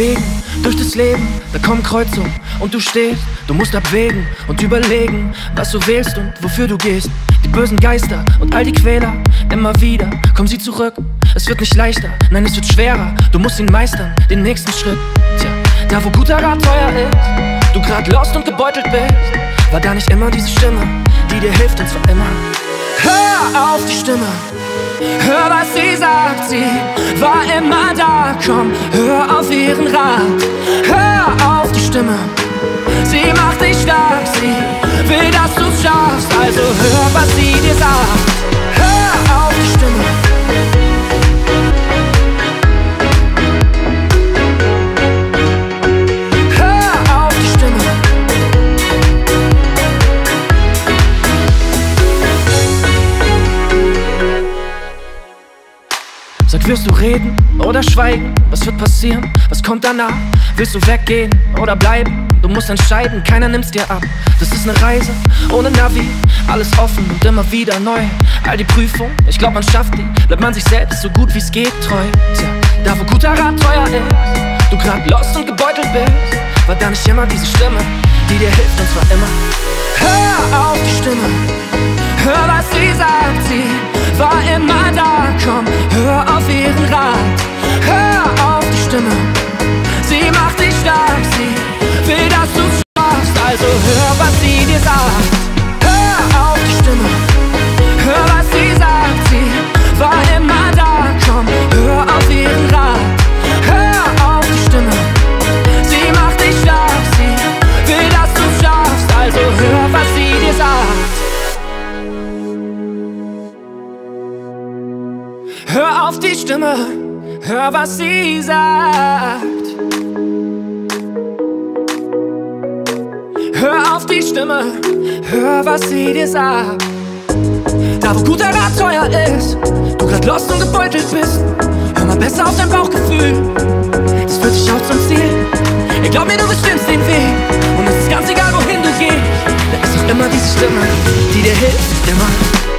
bewegen durch das Leben, da kommen Kreuzungen und du stehst, du musst abwägen und überlegen, was du wählst und wofür du gehst. Die bösen Geister und all die Quäler, immer wieder kommen sie zurück. Es wird nicht leichter, nein, es wird schwerer. Du musst ihn meistern, den nächsten Schritt. Tja, da wo guter Rat teuer ist, du grad lost und gebeutelt bist, war da nicht immer diese Stimme, die dir hilft und zwar immer. Hör auf die Stimme, hör was sie sagt, sie war immer da. Komm, hör auf ihren Rat, hör auf die Stimme. Sie macht dich stark, sie will, dass du's schaffst. Also hör, was wirst du reden oder schweigen? Was wird passieren? Was kommt danach? Willst du weggehen oder bleiben? Du musst entscheiden, keiner nimmt's dir ab. Das ist eine Reise ohne Navi, alles offen und immer wieder neu. All die Prüfungen, ich glaub, man schafft die. Bleibt man sich selbst so gut wie's geht treu. Tja, da wo guter Rat teuer ist, du grad lost und gebeutelt bist, war da nicht immer diese Stimme, die dir hilft und zwar immer. Hör auf die Stimme, hör was sie sagt, sie war immer auf die Stimme, hör, was sie sagt. Hör auf die Stimme, hör, was sie dir sagt. Da wo guter Rat teuer ist, du grad lost und gebeutelt bist, hör mal besser auf dein Bauchgefühl. Das führt dich auch zum Ziel. Ich glaub mir, du bestimmst den Weg. Und es ist ganz egal, wohin du gehst. Da ist doch immer diese Stimme, die dir hilft, immer.